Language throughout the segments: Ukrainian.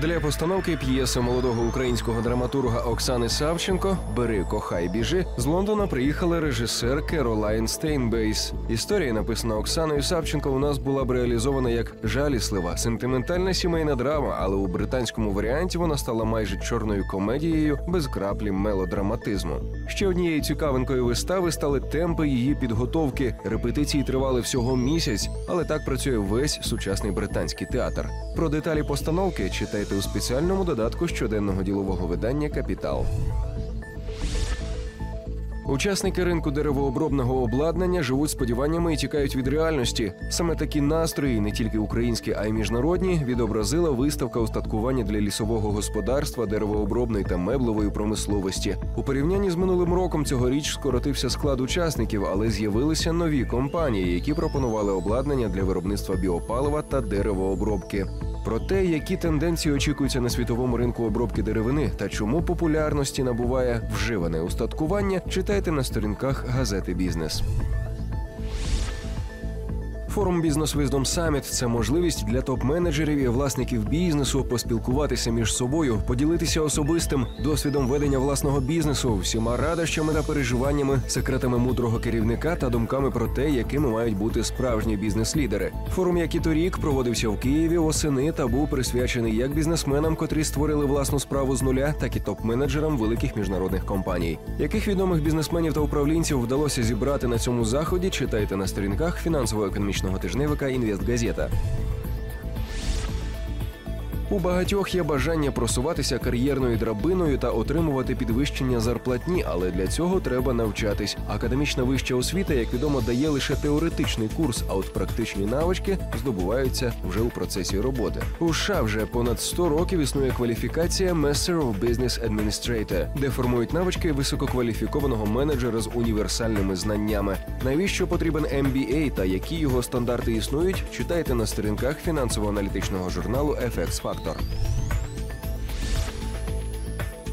Для постановки п'єси молодого українського драматурга Оксани Савченко Бери, кохай, біжи з Лондона приїхала режисер Керолайн Стейнбейс. Історія, написана Оксаною Савченко, у нас була б реалізована як жаліслива, сентиментальна сімейна драма, але у британському варіанті вона стала майже чорною комедією без краплі мелодраматизму. Ще однією цікавинкою вистави стали темпи її підготовки. Репетиції тривали всього місяць, але так працює весь сучасний британський театр. Про деталі постановки читайте у спеціальному додатку щоденного ділового видання Капітал. Учасники ринку деревообробного обладнання живуть сподіваннями і тікають від реальності. Саме такі настрої, не тільки українські, а й міжнародні, відобразила виставка устаткування для лісового господарства, деревообробної та меблевої промисловості. У порівнянні з минулим роком цьогоріч скоротився склад учасників, але з'явилися нові компанії, які пропонували обладнання для виробництва біопалива та деревообробки. Про те, які тенденції очікуються на світовому ринку обробки деревини та чому популярності набуває вживане устаткування, читайте на сторінках газети Бізнес. Форум Бізнес Виздом Саміт це можливість для топ-менеджерів і власників бізнесу поспілкуватися між собою, поділитися особистим досвідом ведення власного бізнесу, всіма радощами та переживаннями, секретами мудрого керівника та думками про те, якими мають бути справжні бізнес-лідери. Форум, як і торік, проводився в Києві восени та був присвячений як бізнесменам, котрі створили власну справу з нуля, так і топ-менеджерам великих міжнародних компаній. Яких відомих бізнесменів та управлінців вдалося зібрати на цьому заході? Читайте на сторінках фінансово-економічного тижневика Інвестгазета. У багатьох є бажання просуватися кар'єрною драбиною та отримувати підвищення зарплатні, але для цього треба навчатись. Академічна вища освіта, як відомо, дає лише теоретичний курс, а от практичні навички здобуваються вже у процесі роботи. У США вже понад 100 років існує кваліфікація Master of Business Administrator, де формують навички висококваліфікованого менеджера з універсальними знаннями. Навіщо потрібен MBA та які його стандарти існують? Читайте на сторінках фінансово-аналітичного журналу FX Factor. sector.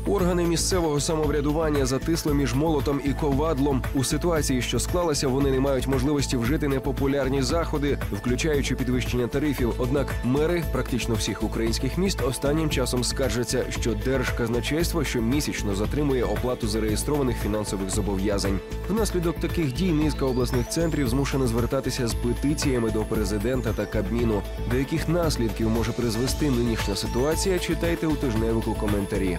Органи місцевого самоврядування затисли між молотом і ковадлом. У ситуації, що склалася, вони не мають можливості вжити непопулярні заходи, включаючи підвищення тарифів. Однак мери практично всіх українських міст останнім часом скаржаться, що держказначейство щомісячно затримує оплату зареєстрованих фінансових зобов'язань. Внаслідок таких дій низка обласних центрів змушена звертатися з петиціями до президента та кабміну. До яких наслідків може призвести нинішня ситуація? Читайте у тижневику коментарі.